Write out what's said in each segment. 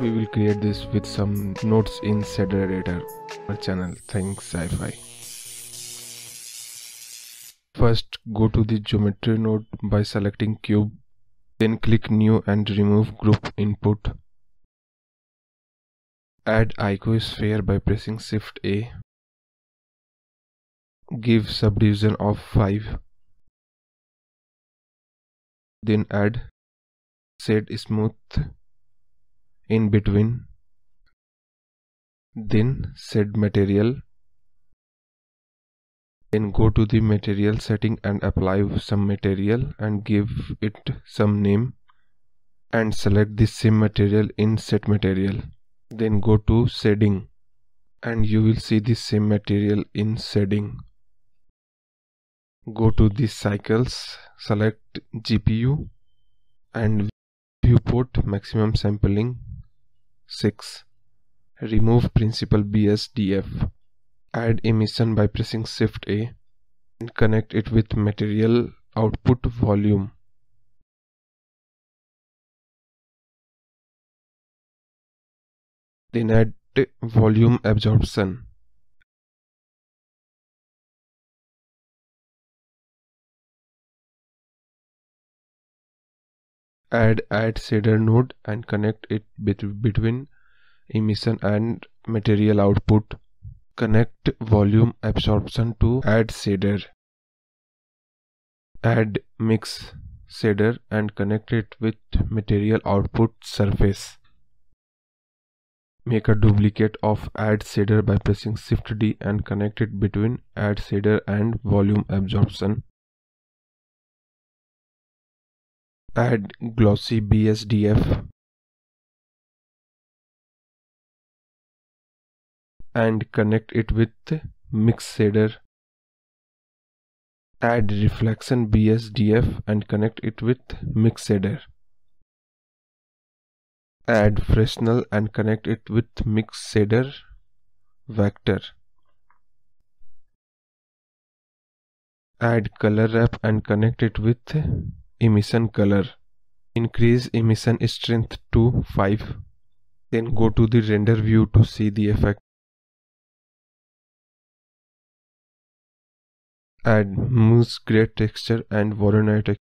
We will create this with some nodes in shader editor. Our channel Think Sci-Fi. First go to the geometry node by selecting cube. Then click new and remove group input. Add icosphere by pressing shift A. Give subdivision of 5. Then add set smooth in between. Then set material. Then go to the material setting and apply some material and give it some name and select the same material in set material then go to shading and you will see the same material in shading go to the cycles select GPU and viewport maximum sampling 6 remove principled BSDF add emission by pressing shift A and connect it with material output volume. Then add volume absorption. Add add shader node and connect it between emission and material output. Connect volume absorption to add shader. Add mix shader and connect it with material output surface. Make a duplicate of add shader by pressing shift D and connect it between add shader and volume absorption. Add glossy BSDF and connect it with mix shader. Add reflection BSDF and connect it with mix shader add Fresnel and connect it with mix shader vector. Add color ramp and connect it with emission color. Increase emission strength to 5 then go to the render view to see the effect add Musgrave texture and voronoi texture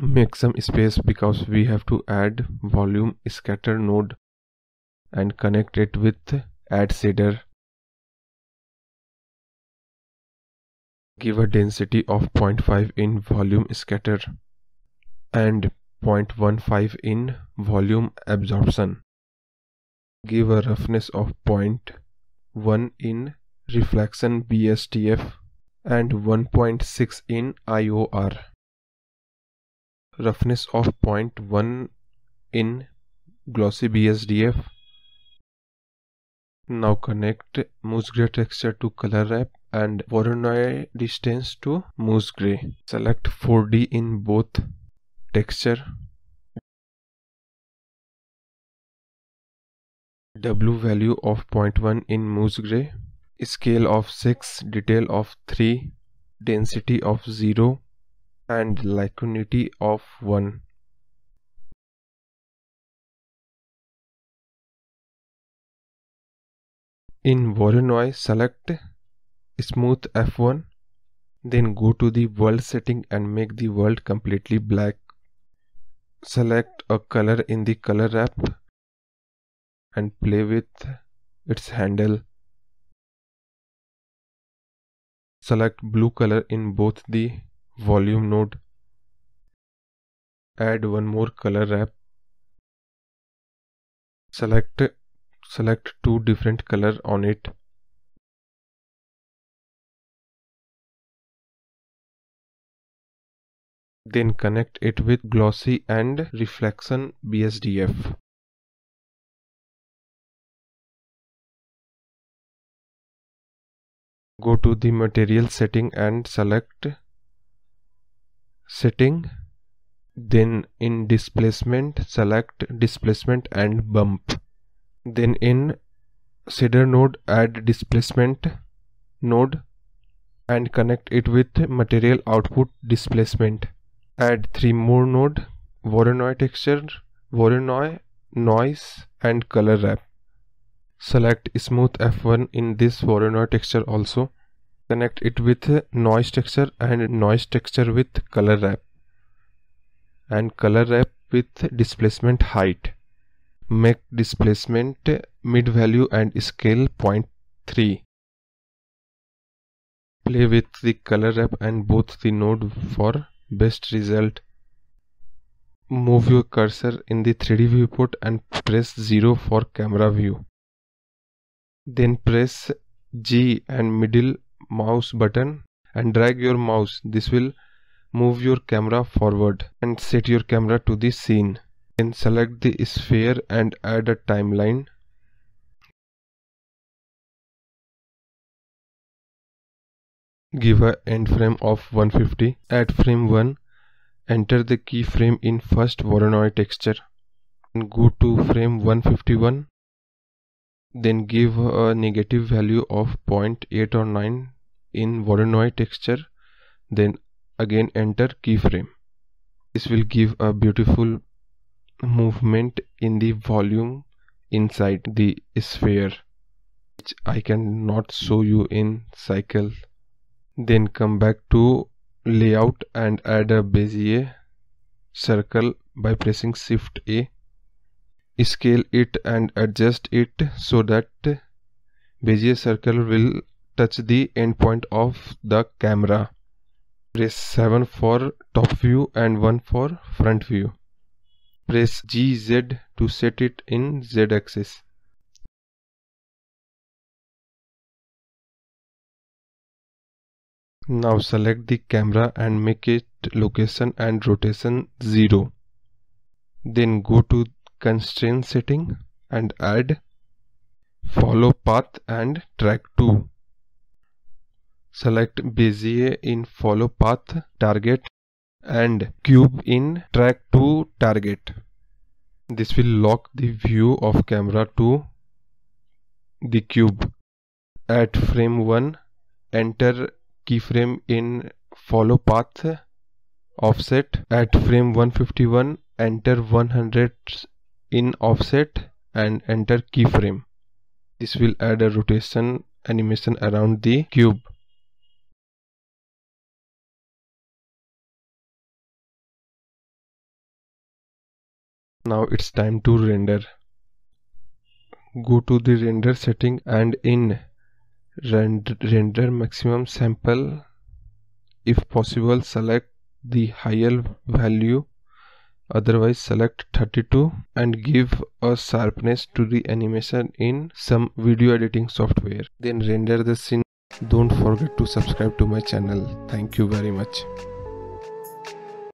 make some space because we have to add volume scatter node and connect it with add shader. Give a density of 0.5 in volume scatter and 0.15 in volume absorption. Give a roughness of 0.1 in reflection BSDF and 1.6 in IOR roughness of 0.1 in glossy BSDF. Now connect Musgrave texture to color ramp and Voronoi distance to Musgrave. Select 4D in both texture. W value of 0.1 in Musgrave. Scale of 6, detail of 3, density of 0, and liquidity of 1. In Voronoi, select Smooth F1, then go to the world setting and make the world completely black. Select a color in the color ramp and play with its handle. Select blue color in both the volume node. Add one more color ramp. Select select two different color on it. Then connect it with glossy and reflection BSDF go to the material setting and select setting then in displacement select displacement and bump then in shader node add displacement node and connect it with material output displacement add three more node Voronoi texture, Voronoi noise and color ramp. Select smooth F1 in this Voronoi texture also. Connect it with noise texture and noise texture with color ramp and color ramp with displacement height. Make displacement mid value and scale 0.3. Play with the color ramp and both the node for best result. Move your cursor in the 3D viewport and press 0 for camera view. Then press G and middle mouse button and drag your mouse. This will move your camera forward and set your camera to the scene. Then select the sphere and add a timeline. Give a end frame of 150. Add frame 1. Enter the keyframe in first Voronoi texture. And go to frame 151 then give a negative value of 0.8 or 9 in Voronoi texture then again enter keyframe. This will give a beautiful movement in the volume inside the sphere which I cannot show you in cycle. Then come back to layout and add a bezier circle by pressing shift A scale it and adjust it so that Bezier circle will touch the endpoint of the camera. Press 7 for top view and 1 for front view. Press GZ to set it in Z axis. Now select the camera and make it location and rotation 0. Then go to constraint setting and add follow path and track to. Select Bezier in follow path target and cube in track to target. This will lock the view of camera to the cube. At frame 1, enter keyframe in follow path offset. At frame 151, enter 100 in offset and enter keyframe. This will add a rotation animation around the cube. Now it's time to render. Go to the render setting and in rend render maximum sample if possible select the higher value otherwise select 32 and give a sharpness to the animation in some video editing software. Then render the scene. Don't forget to subscribe to my channel. Thank you very much